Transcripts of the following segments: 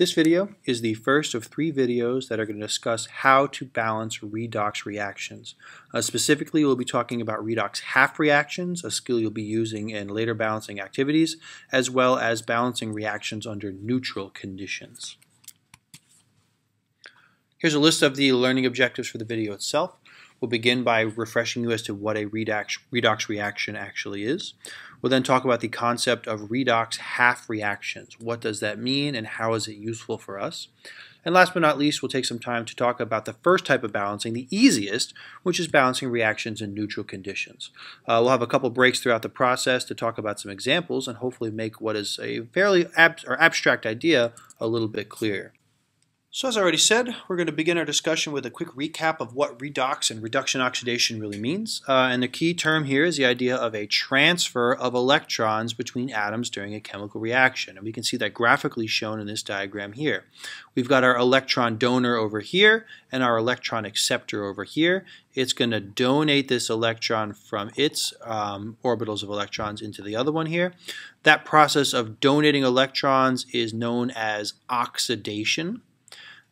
This video is the first of three videos that are going to discuss how to balance redox reactions. Uh, specifically, we'll be talking about redox half reactions, a skill you'll be using in later balancing activities, as well as balancing reactions under neutral conditions. Here's a list of the learning objectives for the video itself. We'll begin by refreshing you as to what a redox, redox reaction actually is. We'll then talk about the concept of redox half reactions. What does that mean and how is it useful for us? And last but not least, we'll take some time to talk about the first type of balancing, the easiest, which is balancing reactions in neutral conditions. Uh, we'll have a couple breaks throughout the process to talk about some examples and hopefully make what is a fairly ab or abstract idea a little bit clearer. So as I already said, we're going to begin our discussion with a quick recap of what redox and reduction oxidation really means. Uh, and the key term here is the idea of a transfer of electrons between atoms during a chemical reaction. And we can see that graphically shown in this diagram here. We've got our electron donor over here and our electron acceptor over here. It's going to donate this electron from its um, orbitals of electrons into the other one here. That process of donating electrons is known as oxidation.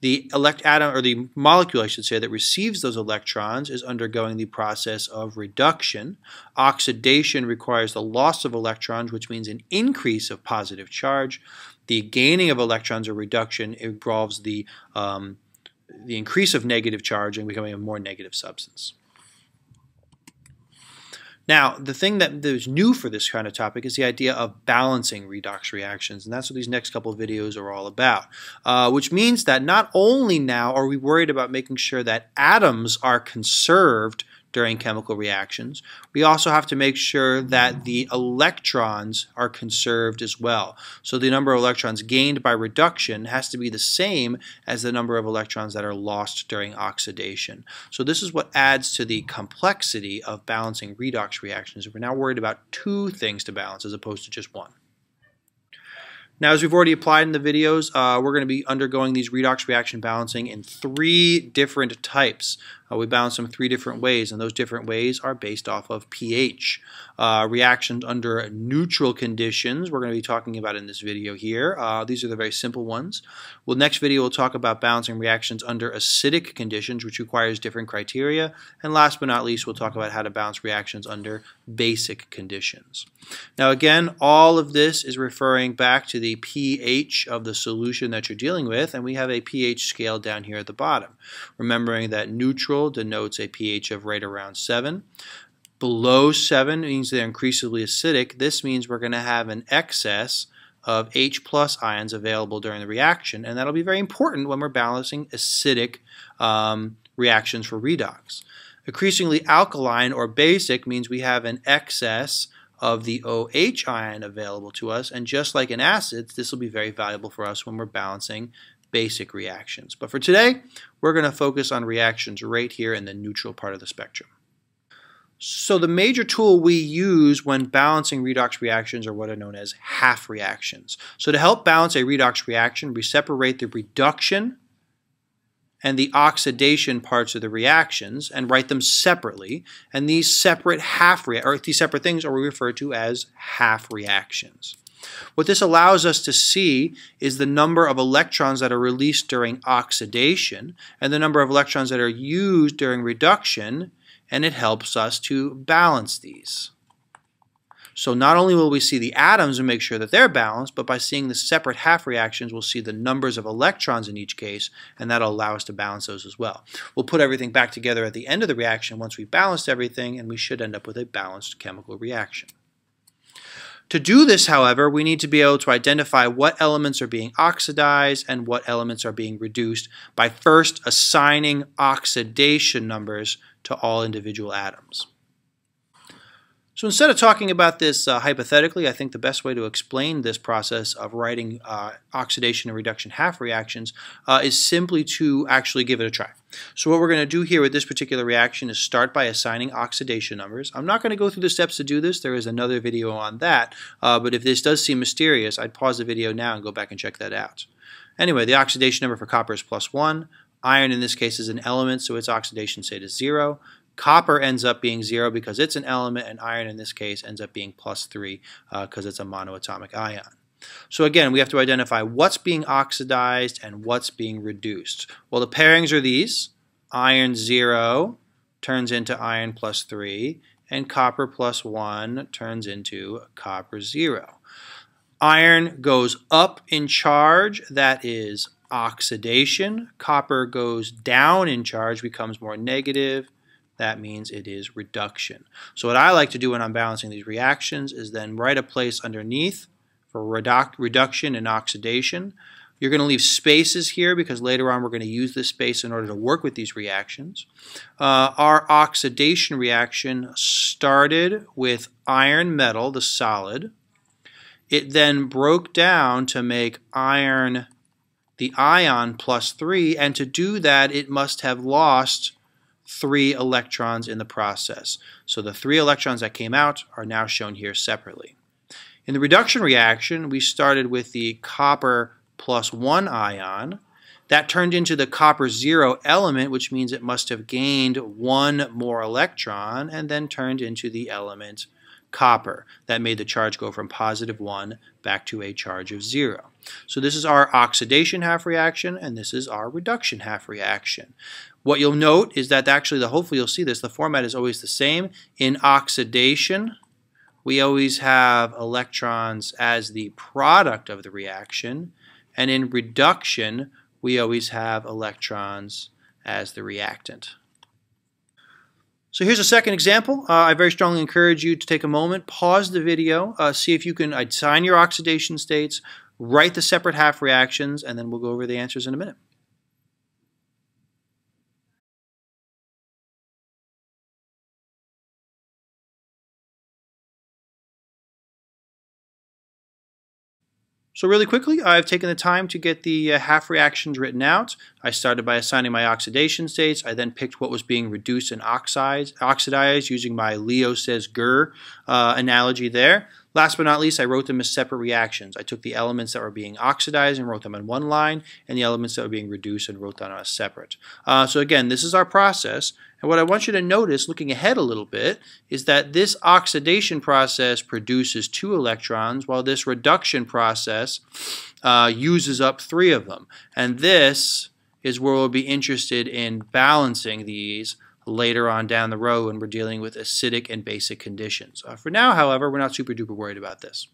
The elect atom or the molecule, I should say, that receives those electrons is undergoing the process of reduction. Oxidation requires the loss of electrons, which means an increase of positive charge. The gaining of electrons or reduction involves the um, the increase of negative charge and becoming a more negative substance. Now, the thing that is new for this kind of topic is the idea of balancing redox reactions, and that's what these next couple of videos are all about, uh, which means that not only now are we worried about making sure that atoms are conserved during chemical reactions. We also have to make sure that the electrons are conserved as well. So the number of electrons gained by reduction has to be the same as the number of electrons that are lost during oxidation. So this is what adds to the complexity of balancing redox reactions. We're now worried about two things to balance as opposed to just one. Now, as we've already applied in the videos, uh, we're going to be undergoing these redox reaction balancing in three different types. Uh, we balance them three different ways, and those different ways are based off of pH. Uh, reactions under neutral conditions, we're going to be talking about in this video here. Uh, these are the very simple ones. Well, next video we'll talk about balancing reactions under acidic conditions, which requires different criteria. And last but not least, we'll talk about how to balance reactions under basic conditions. Now again, all of this is referring back to the pH of the solution that you're dealing with, and we have a pH scale down here at the bottom. Remembering that neutral neutral denotes a pH of right around 7. Below 7 means they're increasingly acidic. This means we're going to have an excess of H plus ions available during the reaction, and that'll be very important when we're balancing acidic um, reactions for redox. Increasingly alkaline or basic means we have an excess of the OH ion available to us, and just like in acids, this will be very valuable for us when we're balancing basic reactions. But for today, we're going to focus on reactions right here in the neutral part of the spectrum. So the major tool we use when balancing redox reactions are what are known as half reactions. So to help balance a redox reaction, we separate the reduction and the oxidation parts of the reactions and write them separately. And these separate half or these separate things are referred to as half reactions. What this allows us to see is the number of electrons that are released during oxidation and the number of electrons that are used during reduction, and it helps us to balance these. So not only will we see the atoms and make sure that they're balanced, but by seeing the separate half reactions, we'll see the numbers of electrons in each case, and that'll allow us to balance those as well. We'll put everything back together at the end of the reaction once we've balanced everything, and we should end up with a balanced chemical reaction. To do this, however, we need to be able to identify what elements are being oxidized and what elements are being reduced by first assigning oxidation numbers to all individual atoms. So instead of talking about this uh, hypothetically, I think the best way to explain this process of writing uh, oxidation and reduction half reactions uh, is simply to actually give it a try. So what we're going to do here with this particular reaction is start by assigning oxidation numbers. I'm not going to go through the steps to do this. There is another video on that. Uh, but if this does seem mysterious, I'd pause the video now and go back and check that out. Anyway, the oxidation number for copper is plus 1. Iron in this case is an element, so its oxidation state is 0. Copper ends up being 0 because it's an element, and iron in this case ends up being plus 3 because uh, it's a monoatomic ion. So again, we have to identify what's being oxidized and what's being reduced. Well, the pairings are these. Iron 0 turns into iron plus 3, and copper plus 1 turns into copper 0. Iron goes up in charge, that is oxidation. Copper goes down in charge, becomes more negative, that means it is reduction. So what I like to do when I'm balancing these reactions is then write a place underneath for reduc reduction and oxidation. You're going to leave spaces here because later on we're going to use this space in order to work with these reactions. Uh, our oxidation reaction started with iron metal, the solid. It then broke down to make iron the ion plus 3, and to do that it must have lost three electrons in the process. So the three electrons that came out are now shown here separately. In the reduction reaction, we started with the copper plus 1 ion. That turned into the copper 0 element, which means it must have gained one more electron, and then turned into the element copper. That made the charge go from positive 1 back to a charge of 0. So this is our oxidation half reaction, and this is our reduction half reaction. What you'll note is that actually, the hopefully you'll see this, the format is always the same. In oxidation, we always have electrons as the product of the reaction. And in reduction, we always have electrons as the reactant. So here's a second example. Uh, I very strongly encourage you to take a moment, pause the video, uh, see if you can assign your oxidation states, write the separate half reactions, and then we'll go over the answers in a minute. So really quickly, I've taken the time to get the uh, half reactions written out. I started by assigning my oxidation states. I then picked what was being reduced and oxidized, oxidized using my Leo says GER uh, analogy there. Last but not least, I wrote them as separate reactions. I took the elements that were being oxidized and wrote them on one line, and the elements that were being reduced and wrote them on a separate. Uh, so again, this is our process. And what I want you to notice, looking ahead a little bit, is that this oxidation process produces two electrons, while this reduction process uh, uses up three of them. And this is where we'll be interested in balancing these later on down the road when we're dealing with acidic and basic conditions. Uh, for now, however, we're not super duper worried about this.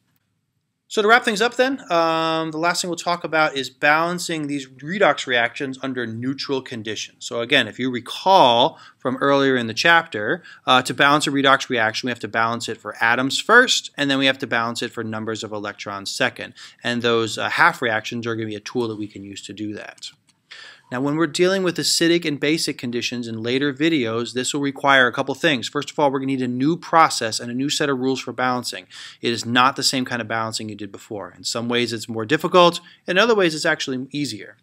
So to wrap things up then, um, the last thing we'll talk about is balancing these redox reactions under neutral conditions. So again, if you recall from earlier in the chapter, uh, to balance a redox reaction, we have to balance it for atoms first, and then we have to balance it for numbers of electrons second. And those uh, half reactions are going to be a tool that we can use to do that. Now when we're dealing with acidic and basic conditions in later videos, this will require a couple things. First of all, we're going to need a new process and a new set of rules for balancing. It is not the same kind of balancing you did before. In some ways it's more difficult, in other ways it's actually easier.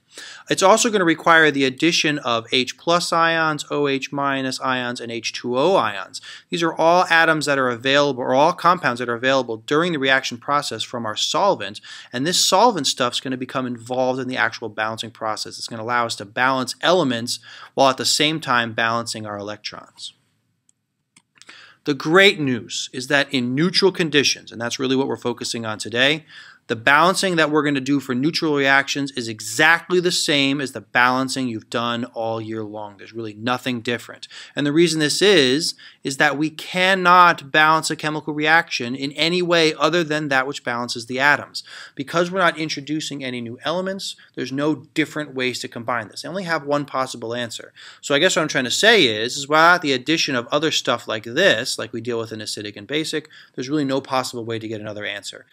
It's also going to require the addition of H plus ions, OH minus ions, and H2O ions. These are all atoms that are available, or all compounds that are available during the reaction process from our solvent, and this solvent stuff is going to become involved in the actual balancing process. It's going to allow us to balance elements while at the same time balancing our electrons. The great news is that in neutral conditions, and that's really what we're focusing on today, the balancing that we're going to do for neutral reactions is exactly the same as the balancing you've done all year long. There's really nothing different. And the reason this is, is that we cannot balance a chemical reaction in any way other than that which balances the atoms. Because we're not introducing any new elements, there's no different ways to combine this. I only have one possible answer. So I guess what I'm trying to say is, is without the addition of other stuff like this, like we deal with in acidic and basic, there's really no possible way to get another answer.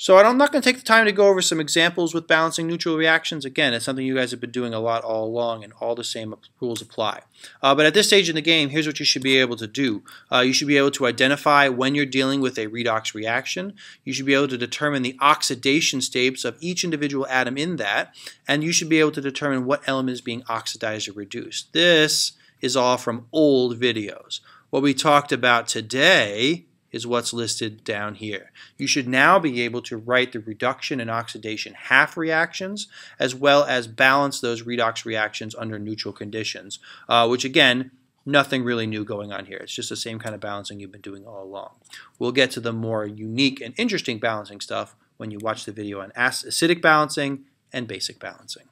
So I'm not going to take the time to go over some examples with balancing neutral reactions. Again, it's something you guys have been doing a lot all along, and all the same rules apply. Uh, but at this stage in the game, here's what you should be able to do. Uh, you should be able to identify when you're dealing with a redox reaction. You should be able to determine the oxidation states of each individual atom in that, and you should be able to determine what element is being oxidized or reduced. This is all from old videos. What we talked about today is what's listed down here. You should now be able to write the reduction and oxidation half reactions as well as balance those redox reactions under neutral conditions, uh, which again, nothing really new going on here. It's just the same kind of balancing you've been doing all along. We'll get to the more unique and interesting balancing stuff when you watch the video on acidic balancing and basic balancing.